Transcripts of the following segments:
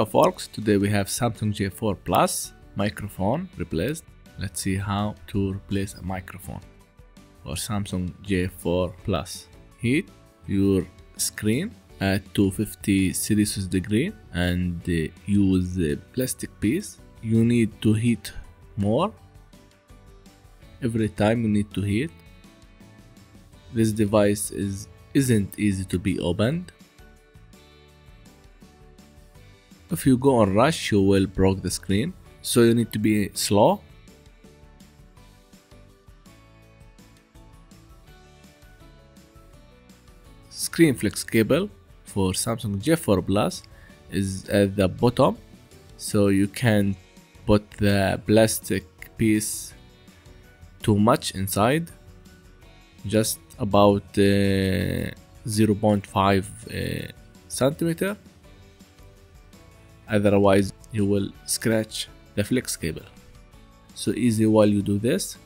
Hello folks, today we have Samsung J4 Plus microphone replaced. Let's see how to replace a microphone for Samsung J4 Plus. Heat your screen at 250 Celsius degree and uh, use plastic piece. You need to heat more. Every time you need to heat. This device is isn't easy to be opened If you go on rush, you will break the screen. So you need to be slow. Screen flex cable for Samsung J4 Plus is at the bottom. So you can put the plastic piece too much inside. Just about uh, 0.5 uh, centimeter otherwise you will scratch the flex cable. So easy while you do this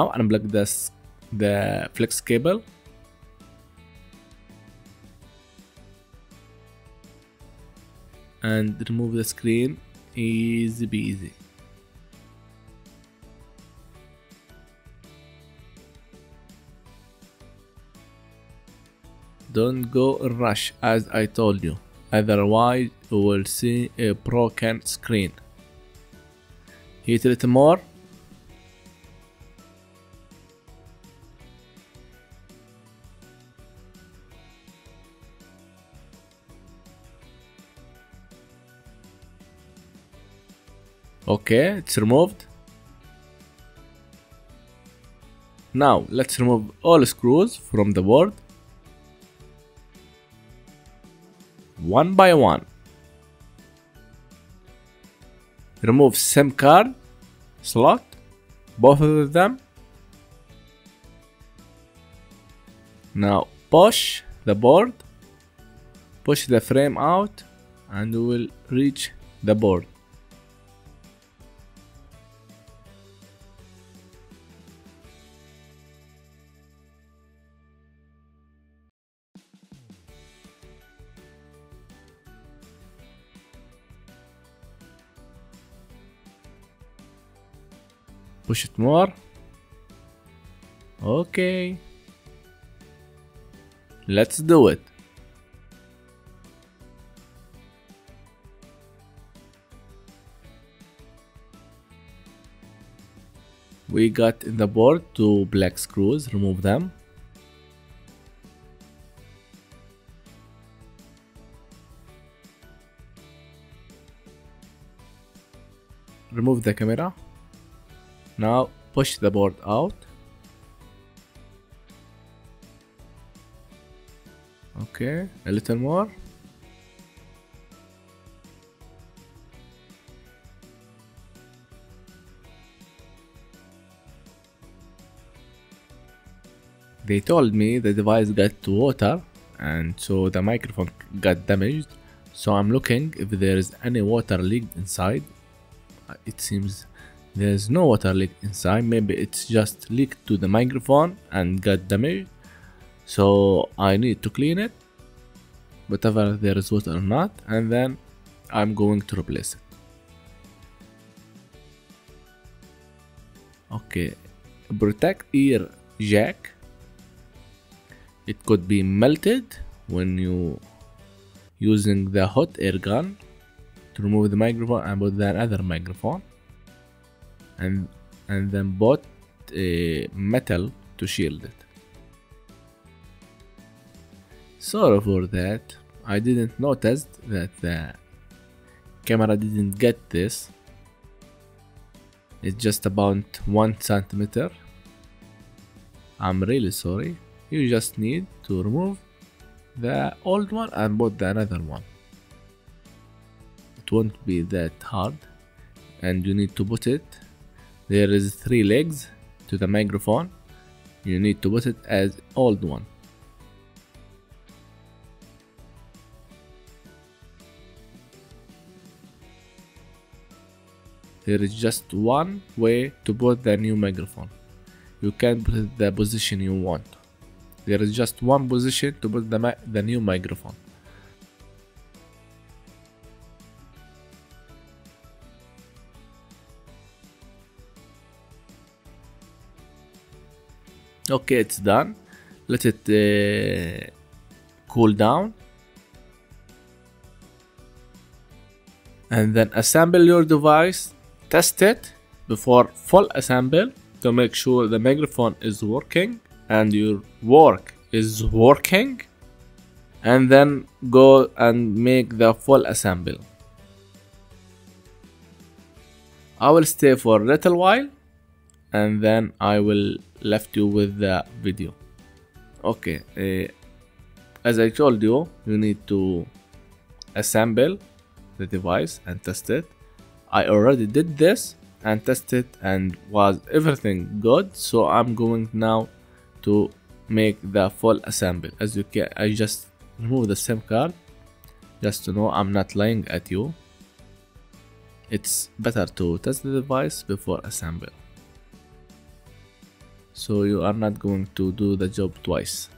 Oh, now unplug this the flex cable. And remove the screen. Easy peasy. Don't go rush as I told you. Otherwise you will see a broken screen. Heat it more Okay, it's removed. Now let's remove all screws from the board. One by one. Remove SIM card slot, both of them. Now push the board, push the frame out and we will reach the board. Push it more. Okay. Let's do it. We got in the board two black screws remove them. Remove the camera now push the board out. Okay, a little more. They told me the device got to water and so the microphone got damaged. So I'm looking if there is any water leaked inside. Uh, it seems there's no water leak inside. Maybe it's just leaked to the microphone and got damaged. So I need to clean it whatever there is water or not and then I'm going to replace it. Okay protect ear jack. It could be melted when you using the hot air gun to remove the microphone and put the other microphone and and then bought a metal to shield it. Sorry for that. I didn't notice that the camera didn't get this. It's just about one centimeter. I'm really sorry. You just need to remove the old one and put the another one. It won't be that hard and you need to put it there is three legs to the microphone. You need to put it as old one. There is just one way to put the new microphone. You can put the position you want. There is just one position to put the, the new microphone okay it's done. Let it uh, cool down. And then assemble your device. Test it before full assemble to make sure the microphone is working and your work is working. And then go and make the full assemble. I will stay for a little while and then I will left you with the video. Okay uh, as I told you you need to assemble the device and test it. I already did this and tested and was everything good so I'm going now to make the full assemble. As you can I just remove the SIM card just to know I'm not lying at you. It's better to test the device before assemble so you are not going to do the job twice.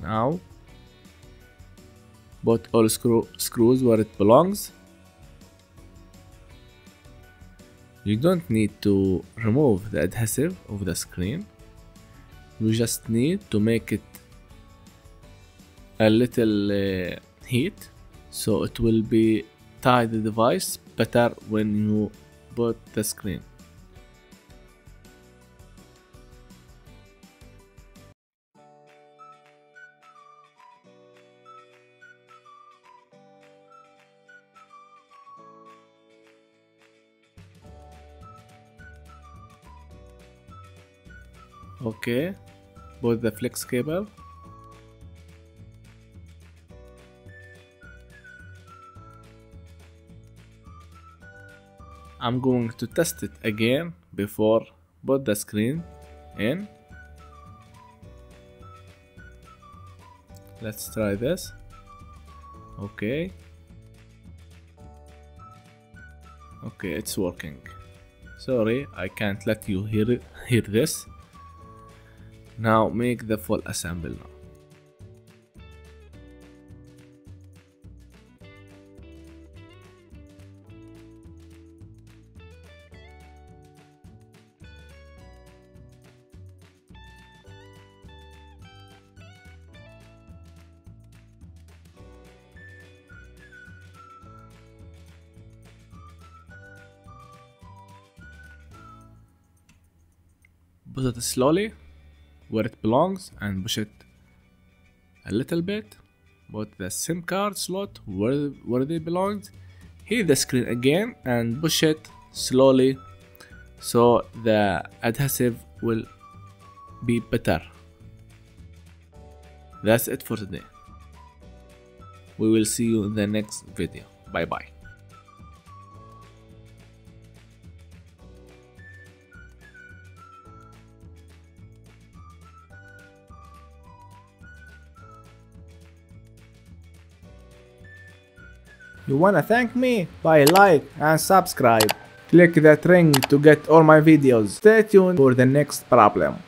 Now put all screw screws where it belongs you don't need to remove the adhesive of the screen. You just need to make it a little uh, heat so it will be tie the device better when you put the screen okay. Put the flex cable. I'm going to test it again before put the screen in let's try this. Okay. Okay it's working. Sorry I can't let you hear hear this now make the full assemble now. Put it slowly where it belongs and push it a little bit. Put the SIM card slot where, where they belong hit the screen again and push it slowly. So the adhesive will be better. That's it for today. We will see you in the next video. Bye bye You wanna thank me? By like and subscribe. Click that ring to get all my videos. Stay tuned for the next problem.